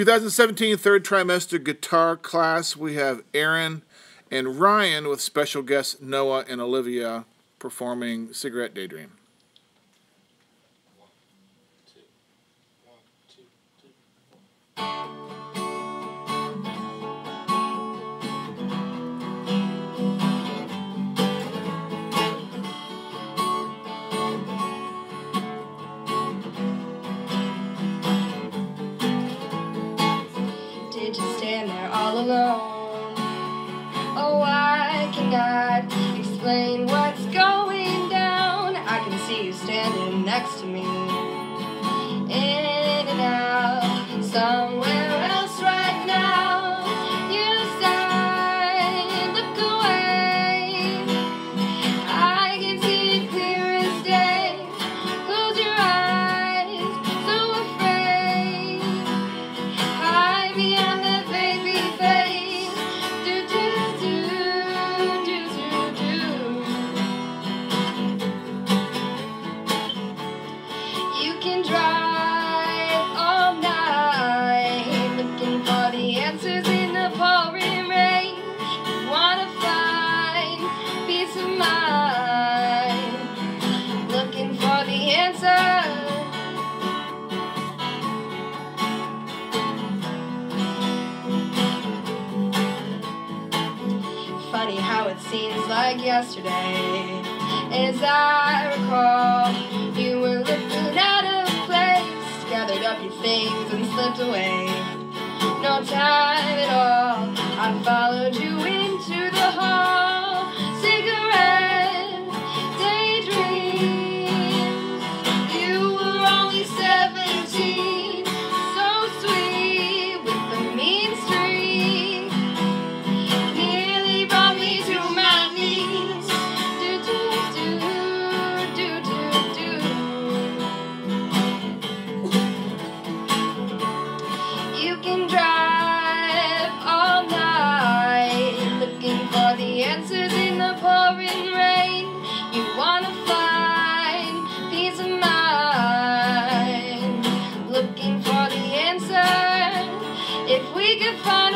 2017 third trimester guitar class. We have Aaron and Ryan with special guests Noah and Olivia performing Cigarette Daydream. Alone? Oh, I cannot explain what's going down. I can see you standing next to me. Answer. Funny how it seems like yesterday. As I recall, you were looking out of place, gathered up your things and slipped away. No time at all, I followed you into the hall. goodbye.